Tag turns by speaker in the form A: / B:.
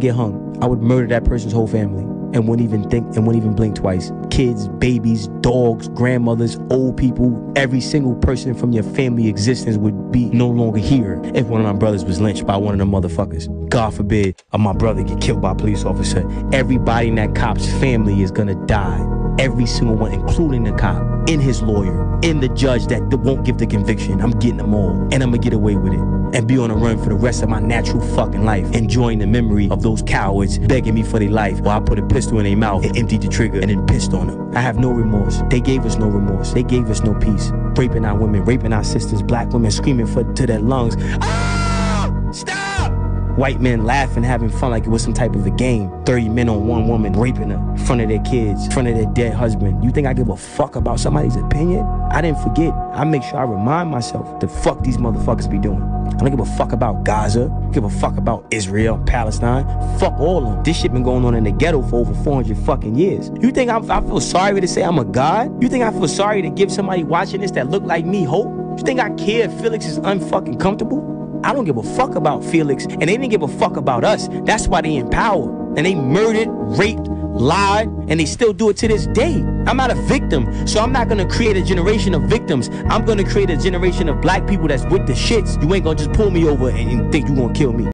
A: get hung, I would murder that person's whole family and wouldn't even think and wouldn't even blink twice. Kids, babies, dogs, grandmothers, old people, every single person from your family existence would be no longer here if one of my brothers was lynched by one of them motherfuckers. God forbid, my brother get killed by a police officer. Everybody in that cop's family is gonna die. Every single one, including the cop, in his lawyer, in the judge that won't give the conviction. I'm getting them all, and I'm gonna get away with it and be on a run for the rest of my natural fucking life, enjoying the memory of those cowards begging me for their life while I put a pistol in their mouth and emptied the trigger and then pissed on them. I have no remorse. They gave us no remorse. They gave us no peace. Raping our women, raping our sisters, black women screaming for to their lungs. Ah! White men laughing, having fun like it was some type of a game. 30 men on one woman raping her in front of their kids, in front of their dead husband. You think I give a fuck about somebody's opinion? I didn't forget. I make sure I remind myself the fuck these motherfuckers be doing. I don't give a fuck about Gaza. Give a fuck about Israel, Palestine. Fuck all of them. This shit been going on in the ghetto for over 400 fucking years. You think I'm, I feel sorry to say I'm a god? You think I feel sorry to give somebody watching this that look like me hope? You think I care if Felix is unfucking comfortable? I don't give a fuck about Felix, and they didn't give a fuck about us. That's why they in power. And they murdered, raped, lied, and they still do it to this day. I'm not a victim, so I'm not gonna create a generation of victims. I'm gonna create a generation of black people that's with the shits. You ain't gonna just pull me over and think you gonna kill me.